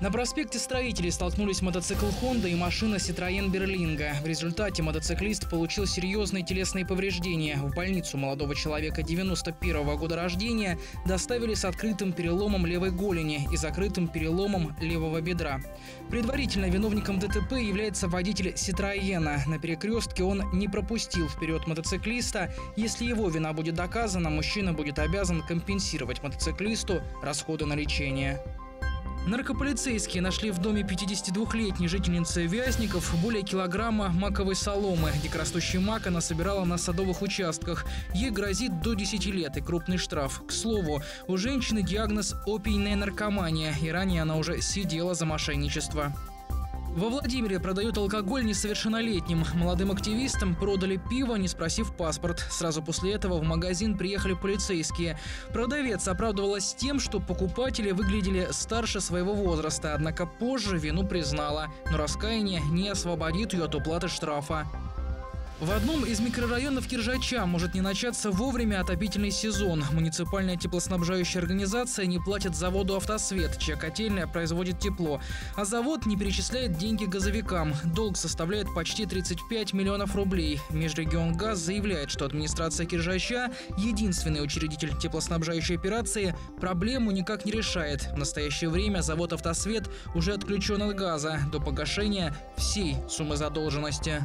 На проспекте Строителей столкнулись мотоцикл Honda и машина Citroёn Берлинга. В результате мотоциклист получил серьезные телесные повреждения. В больницу молодого человека 91 года рождения доставили с открытым переломом левой голени и закрытым переломом левого бедра. Предварительно виновником ДТП является водитель Citroёна. На перекрестке он не пропустил вперед мотоциклиста. Если его вина будет доказана, мужчина будет обязан компенсировать мотоциклисту расходы на лечение. Наркополицейские нашли в доме 52-летней жительницы Вязников более килограмма маковой соломы. Дикорастущий мак она собирала на садовых участках. Ей грозит до 10 лет и крупный штраф. К слову, у женщины диагноз опийная наркомания, и ранее она уже сидела за мошенничество. Во Владимире продают алкоголь несовершеннолетним. Молодым активистам продали пиво, не спросив паспорт. Сразу после этого в магазин приехали полицейские. Продавец оправдывалась тем, что покупатели выглядели старше своего возраста, однако позже вину признала. Но раскаяние не освободит ее от уплаты штрафа. В одном из микрорайонов Киржача может не начаться вовремя отопительный сезон. Муниципальная теплоснабжающая организация не платит заводу «Автосвет», чья котельная производит тепло. А завод не перечисляет деньги газовикам. Долг составляет почти 35 миллионов рублей. Межрегионгаз заявляет, что администрация Киржача, единственный учредитель теплоснабжающей операции, проблему никак не решает. В настоящее время завод «Автосвет» уже отключен от газа до погашения всей суммы задолженности.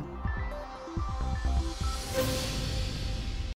you